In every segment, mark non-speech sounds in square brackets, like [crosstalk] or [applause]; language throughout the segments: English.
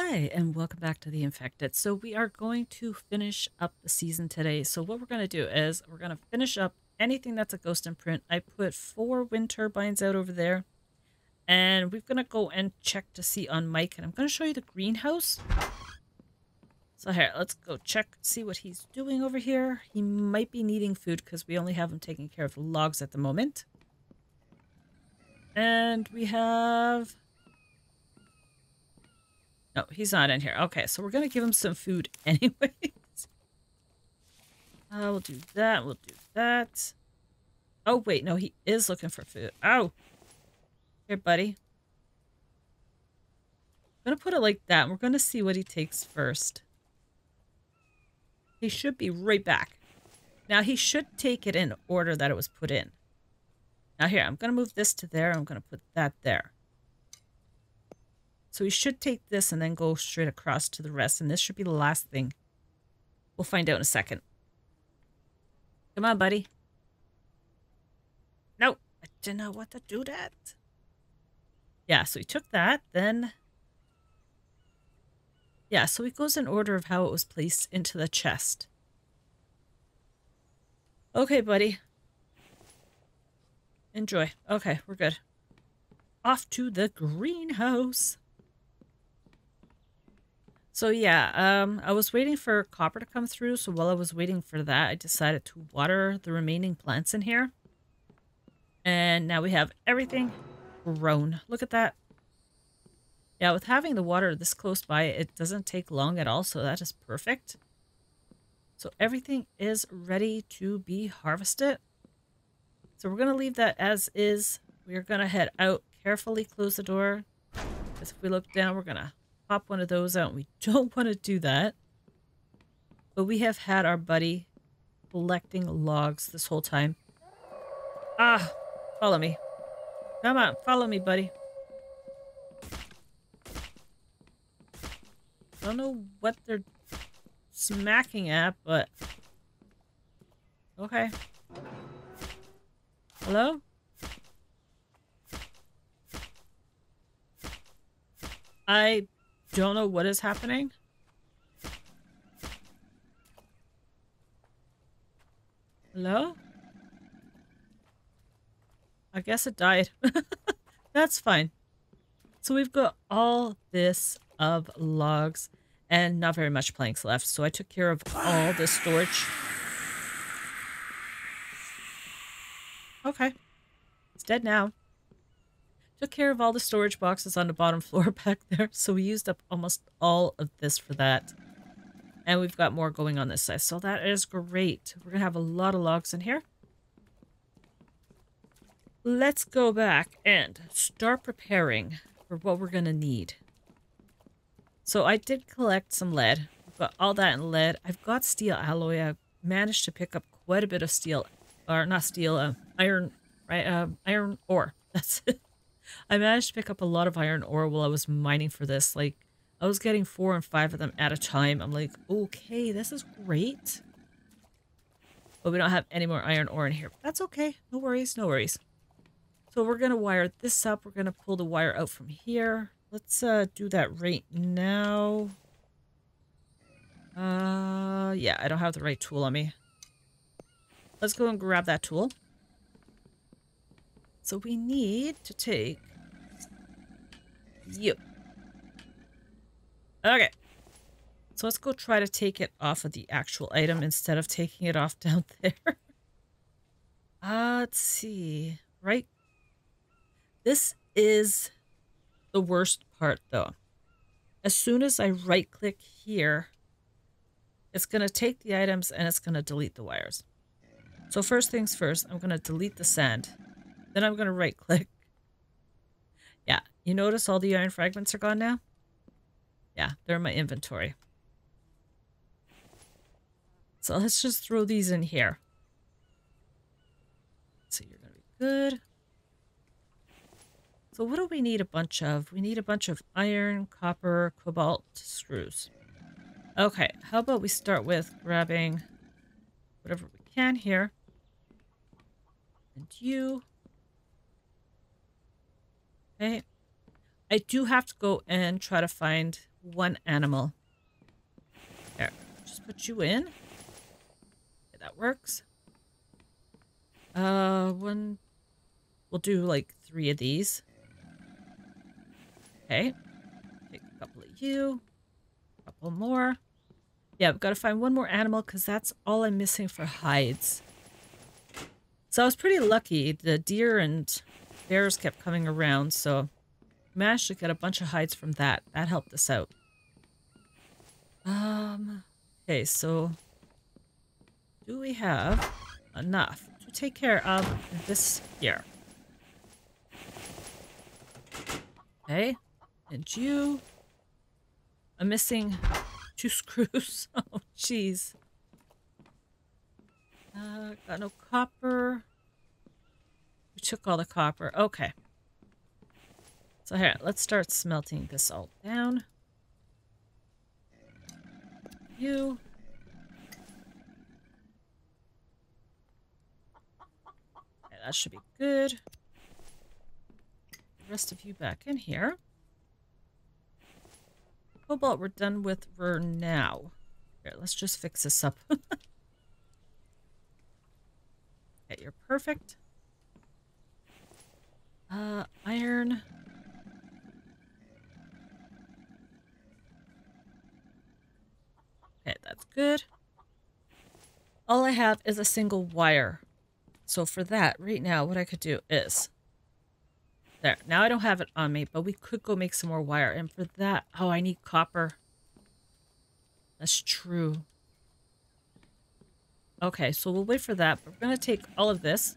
Hi, and welcome back to The Infected. So we are going to finish up the season today. So what we're going to do is we're going to finish up anything that's a ghost imprint. I put four wind turbines out over there. And we're going to go and check to see on Mike. And I'm going to show you the greenhouse. So here, let's go check, see what he's doing over here. He might be needing food because we only have him taking care of logs at the moment. And we have no, he's not in here. Okay, so we're going to give him some food [laughs] anyways. Uh, we'll do that. We'll do that. Oh, wait. No, he is looking for food. Oh. Here, buddy. I'm going to put it like that. We're going to see what he takes first. He should be right back. Now, he should take it in order that it was put in. Now, here, I'm going to move this to there. I'm going to put that there. So we should take this and then go straight across to the rest. And this should be the last thing. We'll find out in a second. Come on, buddy. No, I didn't know what to do that. Yeah, so we took that. Then... Yeah, so it goes in order of how it was placed into the chest. Okay, buddy. Enjoy. Okay, we're good. Off to the greenhouse. So yeah, um, I was waiting for copper to come through. So while I was waiting for that, I decided to water the remaining plants in here. And now we have everything grown. Look at that. Yeah, with having the water this close by, it doesn't take long at all. So that is perfect. So everything is ready to be harvested. So we're going to leave that as is. We're going to head out, carefully close the door. Because if we look down, we're going to pop one of those out. We [laughs] don't want to do that. But we have had our buddy collecting logs this whole time. Ah, follow me. Come on, follow me, buddy. I don't know what they're smacking at, but... Okay. Hello? I don't know what is happening. Hello? I guess it died. [laughs] That's fine. So we've got all this of logs and not very much planks left. So I took care of all the storage. Okay. It's dead now. Took care of all the storage boxes on the bottom [laughs] floor back there, so we used up almost all of this for that. And we've got more going on this side, so that is great. We're going to have a lot of logs in here. Let's go back and start preparing for what we're going to need. So I did collect some lead. Got all that in lead. I've got steel alloy. I managed to pick up quite a bit of steel, or not steel, uh, iron, right? Uh, iron ore. [laughs] That's it. I managed to pick up a lot of iron ore while I was mining for this. Like, I was getting four and five of them at a time. I'm like, okay, this is great. But we don't have any more iron ore in here. That's okay. No worries, no worries. So we're going to wire this up. We're going to pull the wire out from here. Let's uh, do that right now. Uh, yeah, I don't have the right tool on me. Let's go and grab that tool. So we need to take you. Okay. So let's go try to take it off of the actual item instead of taking it off [laughs] down there. uh, let's see. Right. This is the worst part though. As soon as I right click here, it's going to take the items and it's going to delete the wires. So first things first, I'm going to delete the sand. Then I'm going to right click. Yeah, you notice all the iron fragments are gone now? Yeah, they're in my inventory. So let's just throw these in here. So you're going to be good. So what do we need a bunch of? We need a bunch of iron, copper, cobalt, screws. Okay, how about we start with grabbing whatever we can here. And you. Okay. I do have to go and try to find one animal. There, just put you in. Okay, that works. Uh, one. We'll do like three of these. Okay. Take a couple of you. A couple more. Yeah, we've got to find one more animal because that's all I'm missing for hides. So I was pretty lucky. The deer and bears kept coming around, so managed to get a bunch of hides from that. That helped us out. Um, okay, so do we have enough to take care of this here? Okay, and you... I'm missing two [laughs] screws. [laughs] oh, jeez. Uh, got no copper. Took all the copper. Okay. So here, let's start smelting this all down. You. Okay, that should be good. The rest of you back in here. Cobalt we're done with for now. Here, let's just fix this up. [laughs] okay, you're perfect. Uh, iron. Okay, that's good. All I have is a single wire. So for that, right now, what I could do is there. Now I don't have it on me, but we could go make some more wire. And for that, oh, I need copper. That's true. Okay, so we'll wait for that. We're going to take all of this.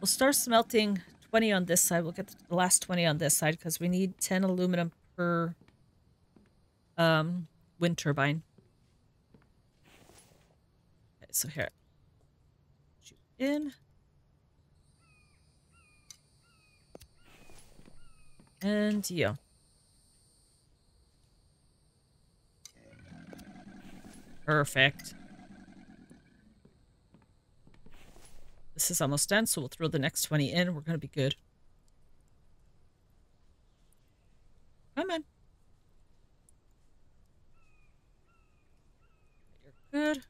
We'll start smelting 20 on this side. We'll get the last 20 on this side because we need 10 aluminum per um, wind turbine. Okay, so here. Shoot in. And you. Perfect. This is almost done, so we'll throw the next 20 in. We're going to be good. Come on. You're good.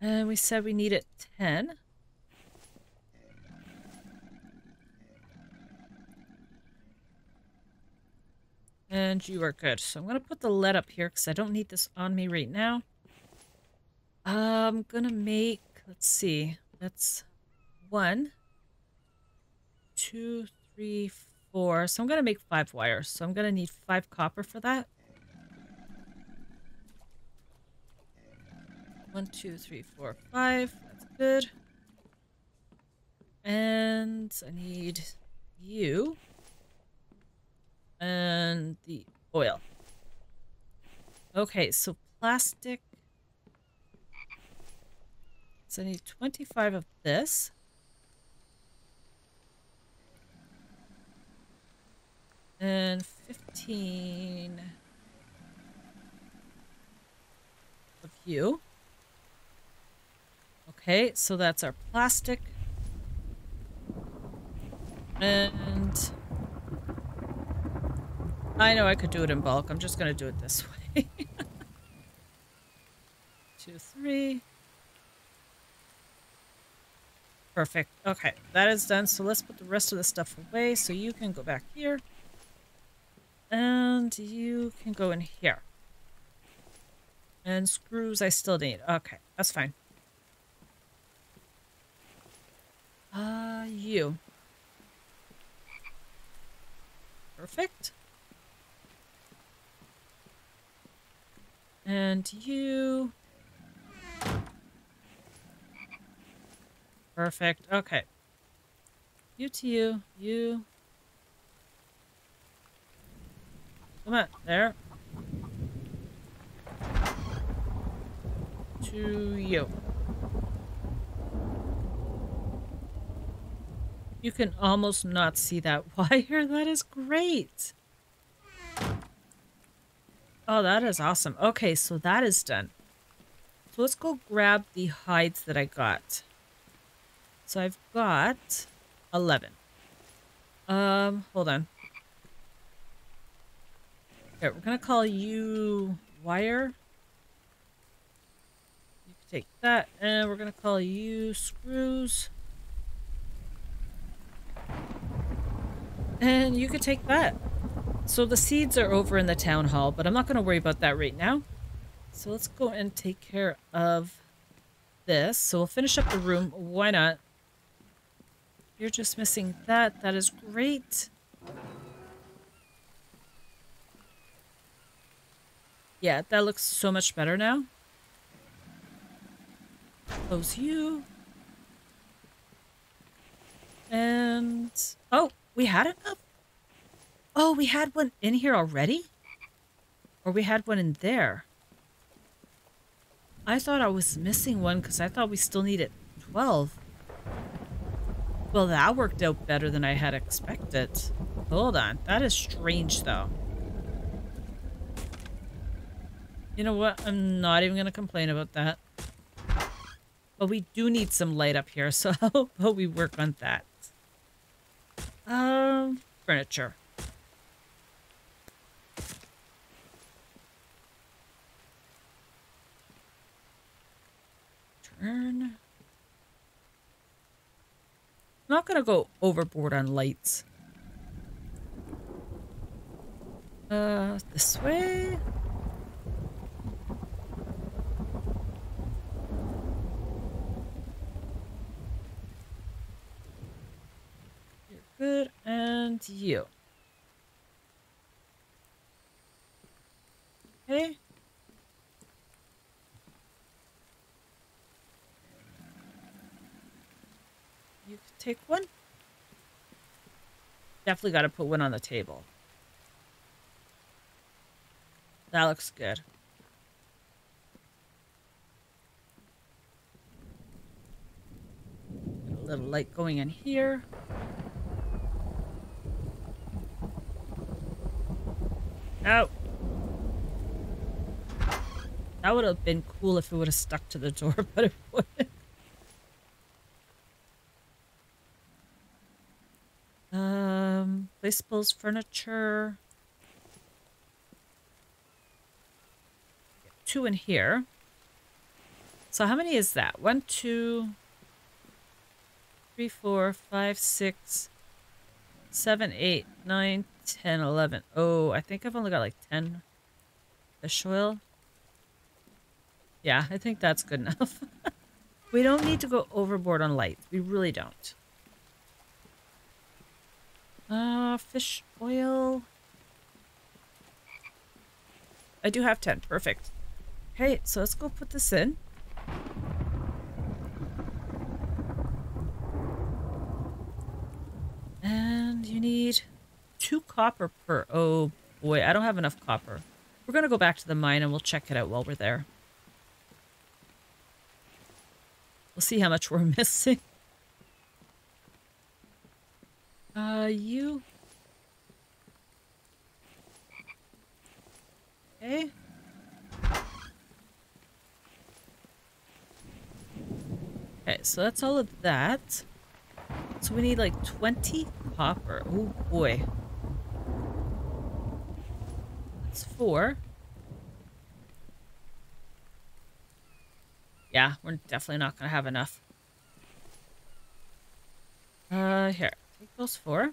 And we said we needed 10. And you are good. So I'm going to put the lead up here because I don't need this on me right now. Um, I'm going to make, let's see, that's one, two, three, four. So I'm to make five wires. So I'm to need five copper for that. One, two, three, four, five. That's good. And I need you and the oil. Okay, so plastic. So I need 25 of this. And 15 of you. Okay, so that's our plastic. And I know I could do it in bulk. I'm just going to do it this [laughs] way. Two, three. Perfect. Okay, that is done. So let's put the rest of the stuff away. So you can go back here. And you can go in here. And screws I still need. Okay, that's fine. Uh, you. Perfect. And you... Perfect. Okay. You to you. You. Come on. There. To you. You can almost not see that [laughs] wire. That is great. Oh, that is awesome. Okay, so that is done. So let's go grab the hides that I got. So I've got 11. Um, hold on. Okay, we're gonna call you wire. You can take that, and we're gonna call you screws. And you could take that. So the seeds are over in the town hall, but I'm not gonna worry about that right now. So let's go and take care of this. So we'll finish up the room. Why not? You're just missing that. That is great. Yeah, that looks so much better now. Close you. And... Oh, we had enough? Oh, we had one in here already? Or we had one in there? I thought I was missing one because I thought we still needed 12. Well, that worked out better than I had expected. Hold on. That is strange, though. You know what? I'm not even going to complain about that. But we do need some light up here, [laughs] so how about we work on that? Um, furniture. Turn. I'm not to go overboard on lights. Uh, this way? Good, and you. Okay. You can take one. Definitely got to put one on the table. That looks good. a little light going in here. Oh. That would have been cool if it would have stuck to the door, [laughs] but it wouldn't. Um, furniture. Two in here. So how many is that? One, two, three, four, five, six, seven, eight, nine, 10, 11. Oh, I think I've only got like 10 fish oil. Yeah, I think that's good enough. [laughs] we don't need to go overboard on lights. We really don't. Uh, fish oil. I do have 10. Perfect. Okay, so let's go put this in. And you need two copper per... Oh, boy. I don't have enough copper. We're going to go back to the mine and we'll check it out while we're there. We'll see how much we're [laughs] missing. Uh, you... Okay. Okay, so that's all of that. So we need like 20 copper. Oh boy. That's four. Yeah, we're definitely not going to have enough. Uh, here. Those four.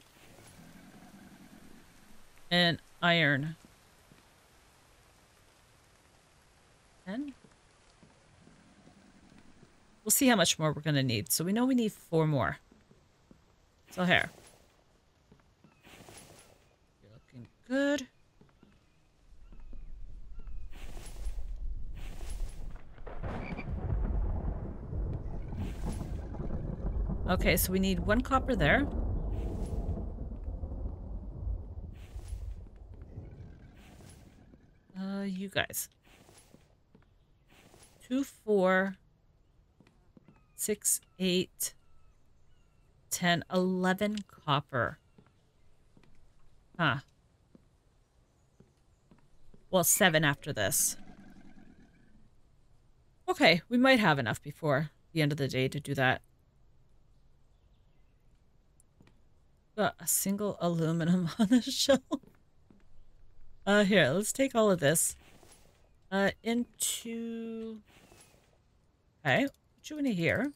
And iron. Ten. We'll see how much more we're going to need. So we know we need four more. So here. You're looking good. Okay, so we need one copper there. You guys. Two, four, six, eight, ten, eleven copper. Huh. Well, seven after this. Okay, we might have enough before the end of the day to do that. Got a single aluminum [laughs] on the shelf. Uh, here, let's take all of this. Uh, into... Okay, put you in here.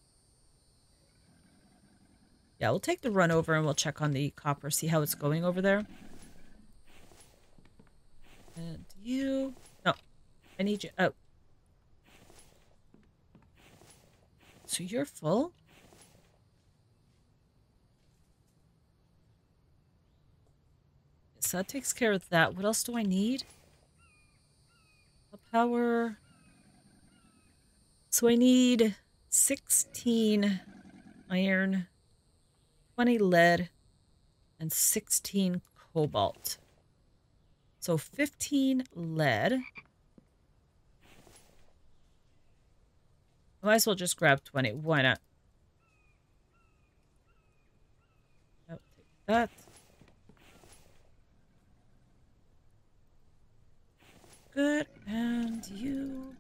Yeah, we'll take the run over and we'll check on the copper, see how it's going over there. And you... No, I need you... Oh. So you're full? So that takes care of that. What else do I need? A power. So I need 16 iron, 20 lead, and 16 cobalt. So 15 lead. Might as well just grab 20. Why not? Oh, take that. Good. And you.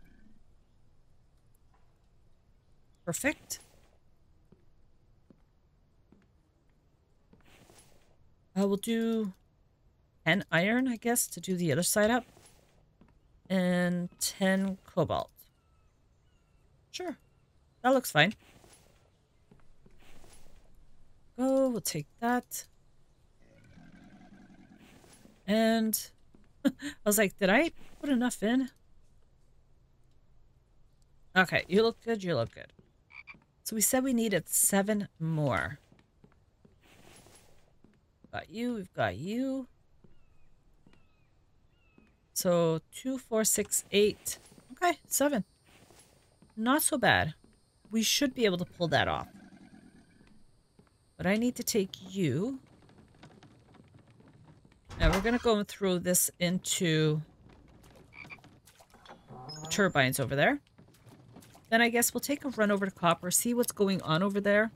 Perfect. I will do 10 iron, I guess, to do the other side up. And 10 cobalt. Sure. That looks fine. Go, we'll take that. And [laughs] I was like, did I put enough in? Okay, you look good, you look good. So we said we needed seven more. Got you, we've got you. So two, four, six, eight. Okay, seven. Not so bad. We should be able to pull that off. But I need to take you. Now we're going to go and throw this into turbines over there. Then I guess we'll take a run over to Copper, see what's going on over there.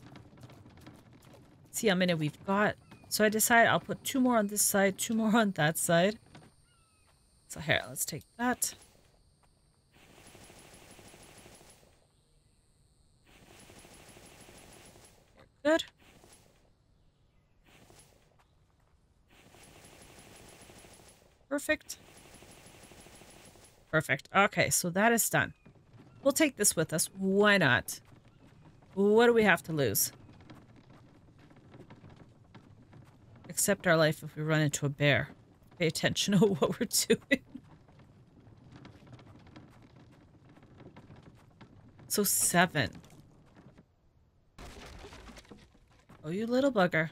See how many we've got. So I decide I'll put two more on this side, two more on that side. So here, let's take that. Good. Perfect. Perfect. Okay, so that is done. We'll take this with us. Why not? What do we have to lose? Accept our life if we run into a bear. Pay attention [laughs] to what we're doing. So seven. Oh, you little bugger.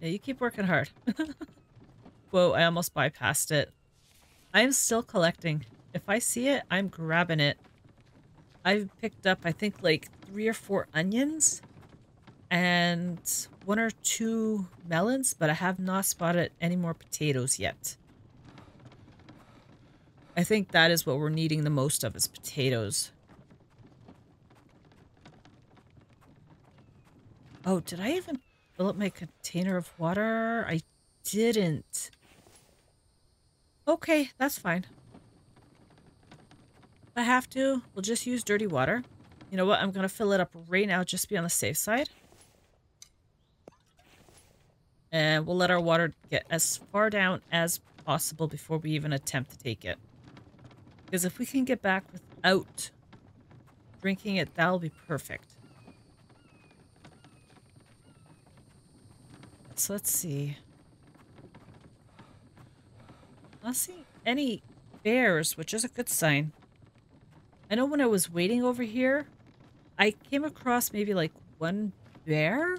Yeah, you keep working hard. [laughs] Whoa, I almost bypassed it. I am still collecting. If I see it, I'm grabbing it. I've picked up, I think, like three or four onions and one or two melons, but I have not spotted any more potatoes yet. I think that is what we're needing the most of is potatoes. Oh, did I even fill up my container of water? I didn't. Okay, that's fine. If I have to, we'll just use dirty water. You know what? I'm going to fill it up right now just to be on the safe side. And we'll let our water get as far down as possible before we even attempt to take it. Because if we can get back without drinking it, that'll be perfect. So let's see. Not seeing any bears, which is a good sign. I know when I was waiting over here, I came across maybe like one bear,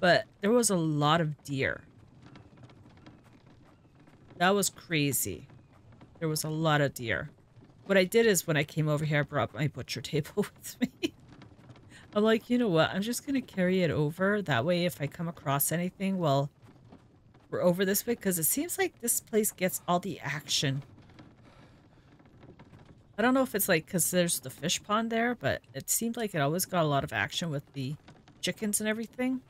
but there was a lot of deer. That was crazy. There was a lot of deer. What I did is when I came over here, I brought my butcher [laughs] table with me. I'm like, you know what? I'm just going to carry it over. That way, if I come across anything, well, we're over this way because it seems like this place gets all the action. I don't know if it's like because there's the fish pond there, but it seemed like it always got a lot of action with the chickens and everything.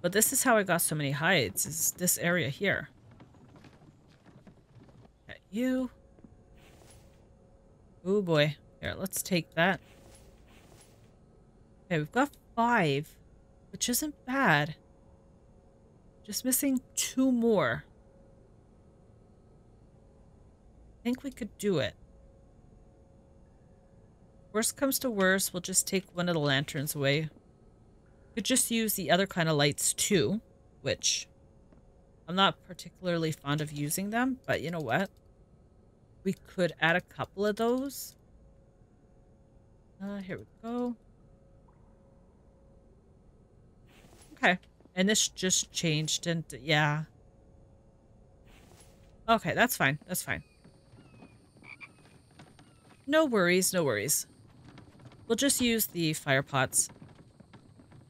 But this is how I got so many hides, is this area here. At you. Oh boy. Here, let's take that. Okay, we've got five, which isn't bad. Just missing two more. I think we could do it. Worst comes to worst, we'll just take one of the lanterns away. Could just use the other kind of lights too, which I'm not particularly fond of using them, but you know what? We could add a couple of those. Uh, here we go. Okay. And this just changed and yeah. Okay, that's fine. That's fine. No worries, no worries. We'll just use the fire pots.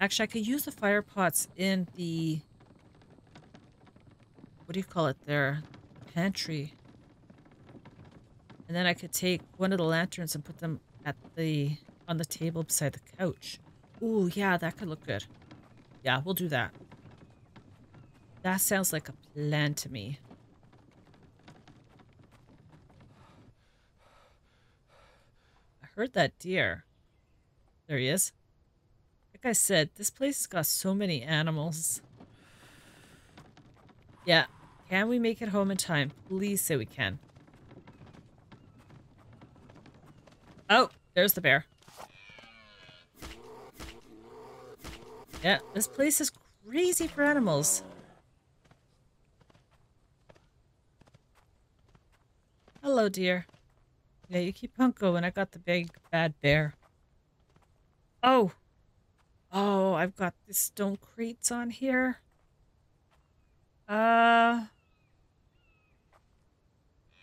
Actually, I could use the fire pots in the... What do you call it there? Pantry. And then I could take one of the lanterns and put them at the... on the table beside the couch. Ooh, yeah, that could look good. Yeah, we'll do that. That sounds like a plan to me. I heard that deer. There he is. Like I said, this place has got so many animals. Yeah. Can we make it home in time? Please say we can. Oh, there's the bear. Yeah, this place is crazy for animals. Hello, deer. Yeah, you keep on going. I got the big bad bear. Oh. Oh, I've got the stone crates on here. Uh.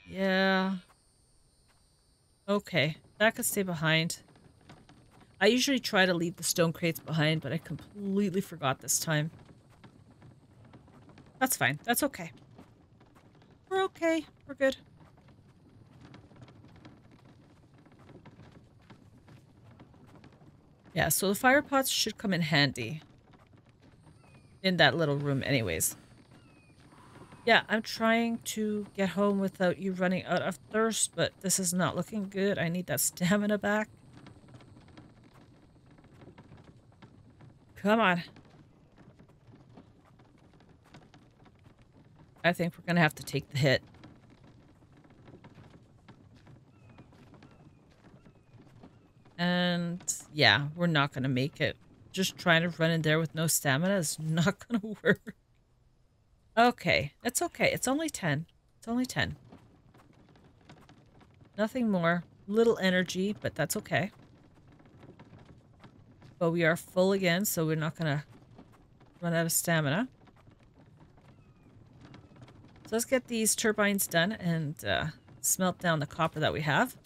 Yeah. Okay, that could stay behind. I usually try to leave the stone crates behind, but I completely forgot this time. That's fine. That's okay. We're okay. We're good. Yeah, so the fire pots should come in handy. In that little room anyways. Yeah, I'm trying to get home without you running out of thirst, but this is not looking good. I need that stamina back. Come on. I think we're going to have to take the hit. And yeah, we're not going to make it. Just trying to run in there with no stamina is [laughs] not going to work. Okay, it's okay. It's only 10. It's only 10. Nothing more. Little energy, but that's okay. But we are full again, so we're not going to run out of stamina. So let's get these turbines done and uh, smelt down the copper that we have.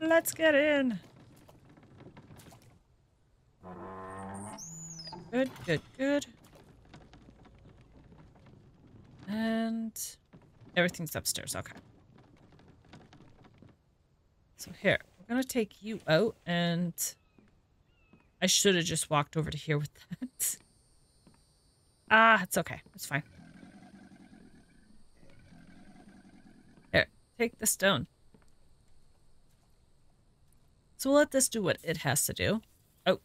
Let's get in. Good, good, good. And everything's upstairs. Okay. So here, to take you out and I should have just walked over to here with [laughs] that. ah, it's okay. It's fine. Here, take the stone. So we'll let this do what it has to do. Oh.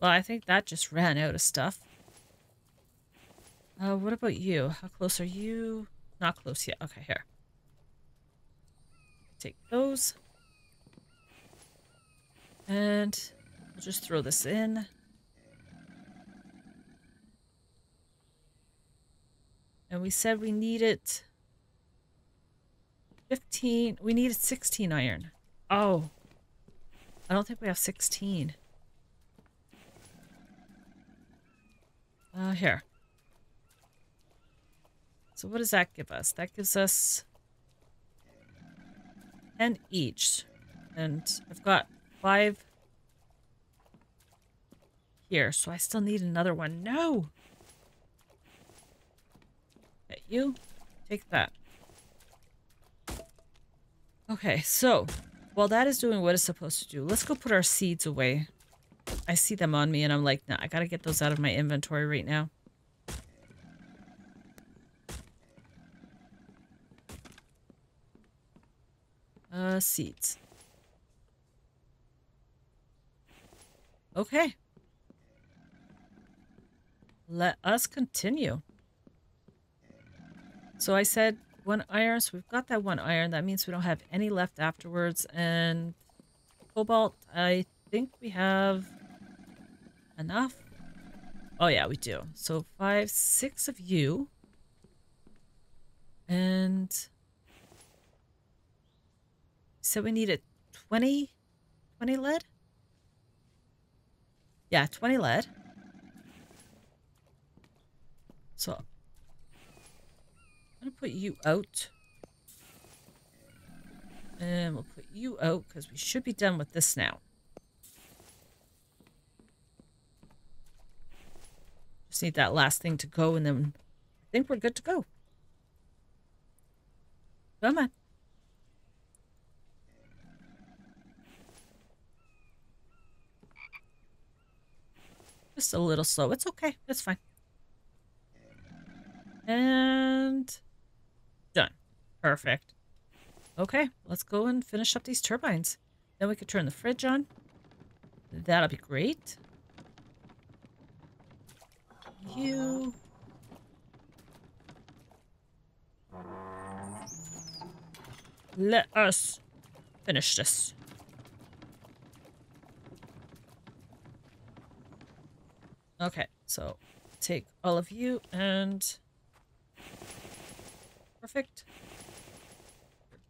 Well, I think that just ran out of stuff. Uh, what about you? How close are you? Not close yet. Okay, here. Take those. And we'll just throw this in. And we said we needed 15. We needed 16 iron. Oh. I don't think we have 16. Uh, here. So what does that give us? That gives us 10 each. And I've got five here, so I still need another one. No! You, take that. Okay, so while that is doing what it's supposed to do, let's go put our seeds away. I see them on me and I'm like, nah, I gotta get those out of my inventory right now. Uh, seeds. Okay. let us continue. So I said one iron, so we've got that one iron. That means we don't have any left afterwards. And cobalt, I think we have enough. Oh yeah, we do. So five, six of you. And so we needed 20, 20 lead? Yeah, 20 lead. So I'm going to put you out. And we'll put you out because we should be done with this now. Just need that last thing to go and then I think we're good to go. Come on. Just a little slow. It's okay. It's fine. And done. Perfect. Okay, let's go and finish up these turbines. Then we could turn the fridge on. That'll be great. You. Let us finish this. Okay, so take all of you and perfect.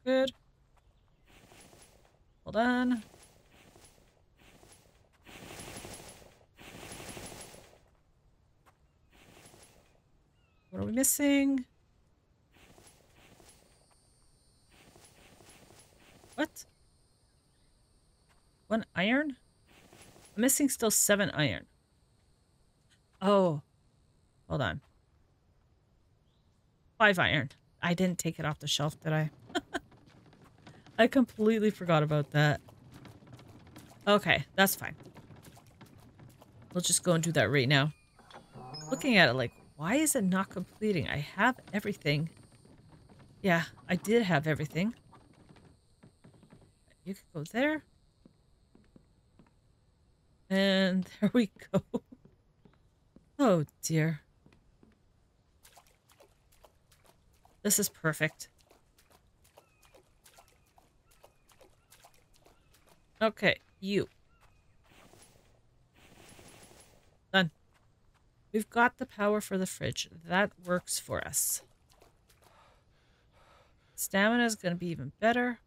Good. Hold on. What are we missing? What? One iron? I'm missing still seven iron. Oh. Hold on. Five iron. I didn't take it off the shelf, did I? [laughs] I completely forgot about that. Okay, that's fine. We'll just go and do that right now. Looking at it like, why is it not completing? I have everything. Yeah, I did have everything. You could go there. And [laughs] there we go. Oh dear. This is perfect. Okay, you. Done. We've got the power for the fridge. That works for us. Stamina is going to be even better.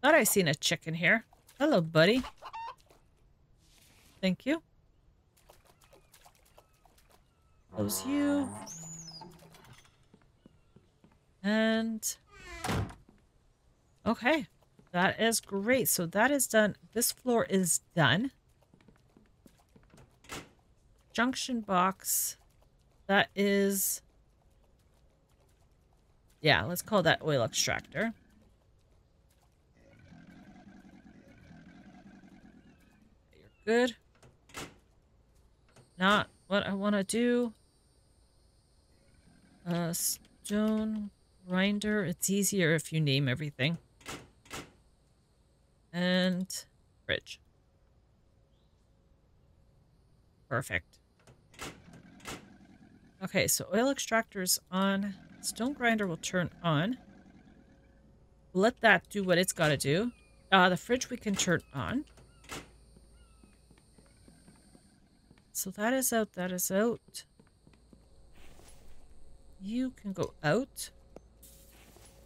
Thought I seen a chicken here. Hello, buddy. Thank you. Close you. And... Okay. That is great. So that is done. This floor is done. Junction box. That is... Yeah, let's call that oil extractor. You're good. Not what I want to do. Uh, stone grinder. It's easier if you name everything. And fridge. Perfect. Okay, so oil extractor's on. Stone grinder will turn on. Let that do what it's got to do. Uh, the fridge we can turn on. So that is out, that is out. You can go out.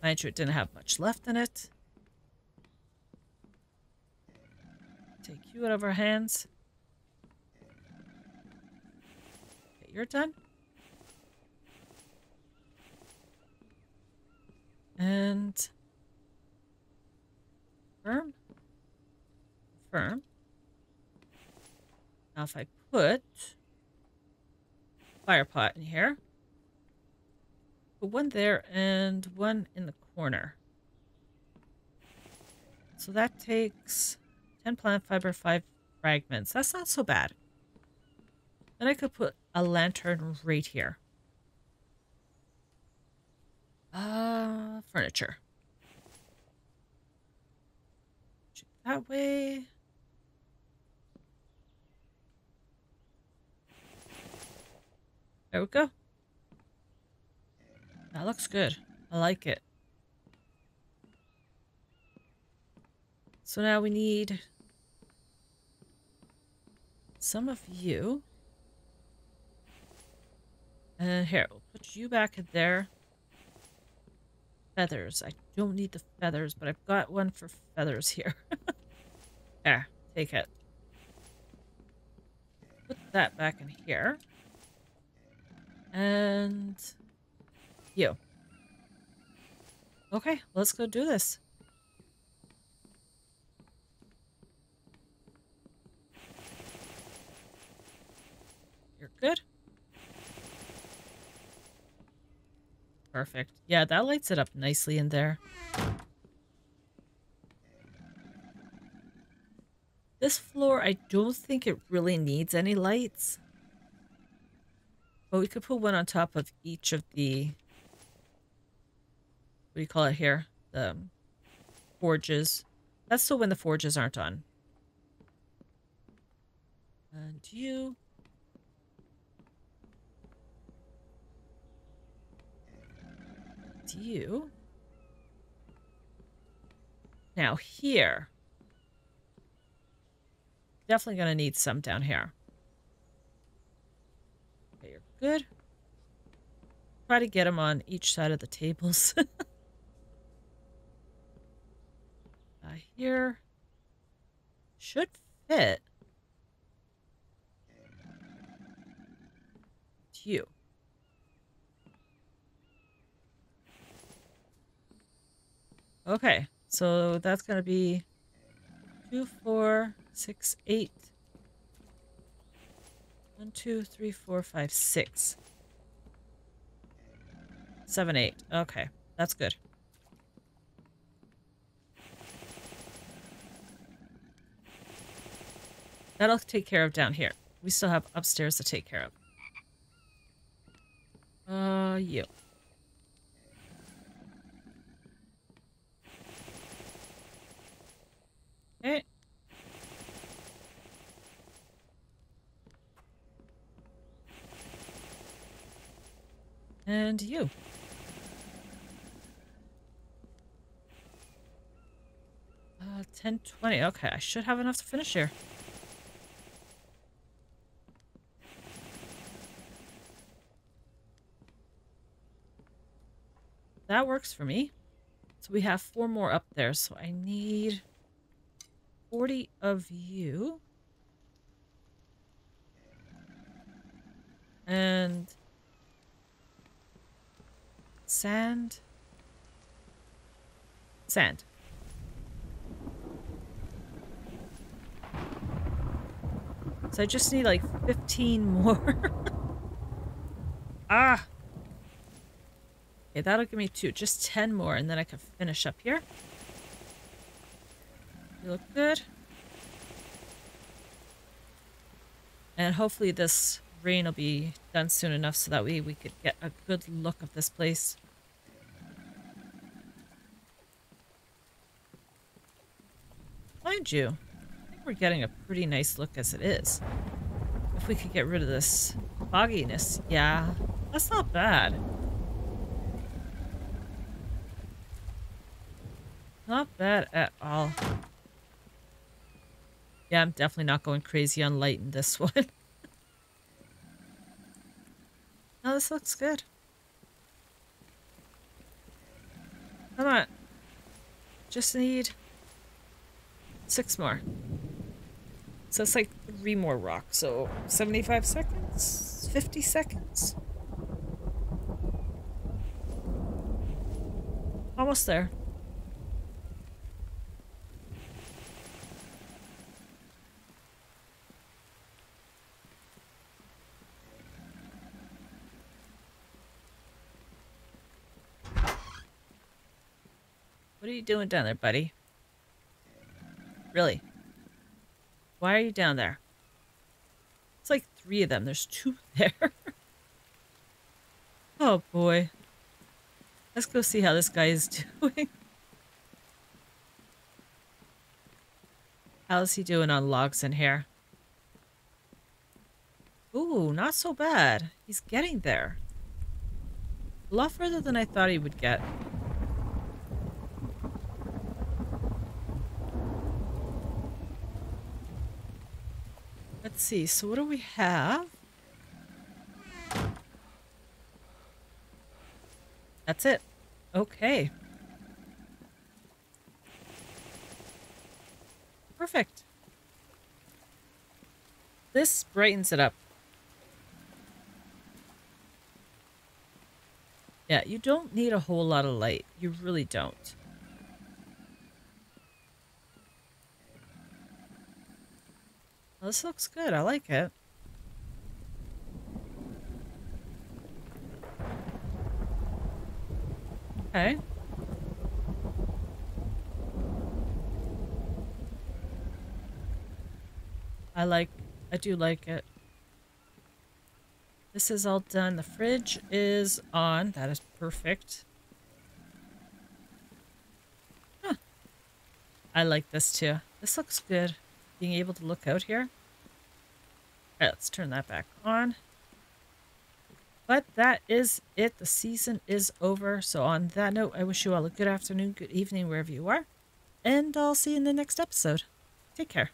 Mind you, it didn't have much left in it. Take you out of our hands. Okay, you're done. And firm. Firm. Now if I put fire pot in here, Put one there and one in the corner. So that takes 10 plant fiber, 5 fragments. That's not so bad. Then I could put a lantern right here. Uh, furniture. That way. There we go. That looks good. I like it. So now we need some of you. And here, we'll put you back in there. Feathers. I don't need the feathers, but I've got one for feathers here. [laughs] there, take it. Put that back in here. And you. Okay, let's go do this. You're good. Perfect. Yeah, that lights it up nicely in there. This floor, I don't think it really needs any lights. But we could put one on top of each of the... What do you call it here? The um, forges. That's so when the forges aren't on. And you... you. Now here. Definitely going to need some down here. Okay, you're good. Try to get them on each side of the tables. [laughs] uh, here. Should fit. It's you. Okay, so that's going to be two, four, six, eight. One, two, three, four, five, six. Seven, eight. Okay, that's good. That'll take care of down here. We still have upstairs to take care of. Uh, you. Okay. And you. Uh, 10, 20. Okay, I should have enough to finish here. That works for me. So we have four more up there, so I need... 40 of you. And sand. Sand. So I just need like 15 [laughs] more. ah! Okay, that'll give me two. Just 10 more and then I can finish up here. You look good. And hopefully this rain will be done soon enough so that we, we could get a good look of this place. Mind you, I think we're getting a pretty nice look as it is. If we could get rid of this fogginess, yeah, that's not bad. Not bad at all. Yeah, I'm definitely not going crazy on light in this [laughs] one. oh, this looks good. Come on. Just need six more. So it's like three more rocks. So 75 seconds? 50 seconds? Almost there. Are you doing down there, buddy? Really? Why are you down there? It's like three of them. There's two [laughs] there. oh, boy. Let's go see how this guy is [laughs] doing. How's he doing on logs in here? Ooh, Ooh, not so bad. He's getting there. A lot further than I thought he would get. Let's see. So what do we have? That's it. Okay. Perfect. This brightens it up. Yeah, you don't need a whole lot of light. You really don't. This looks good. I like it. Okay. I like, I do like it. This is all done. The fridge is on. That is perfect. Huh. I like this too. This looks good. Being able to look out here. Let's turn that back on. But that is it. The season is over. So on that note, I wish you all a good afternoon, good evening, wherever you are. And I'll see you in the next episode. Take care.